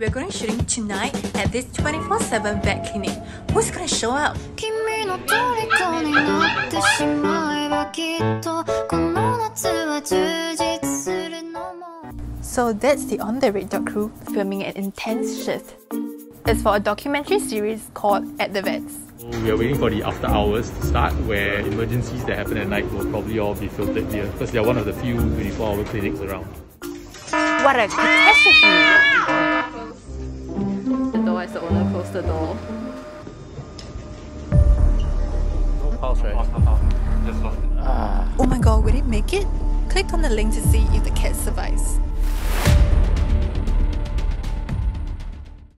We're going shooting tonight at this 24-7 vet clinic. Who's gonna show up? So that's the On The Red Dot crew filming an intense shift. It's for a documentary series called At The Vets. We are waiting for the after hours to start where emergencies that happen at night will probably all be filtered here because they're one of the few 24-hour clinics around. What a catastrophe! The door is the owner closed the door. No pulse, right? Just lost it. Oh my god, will it make it? Click on the link to see if the cat survives.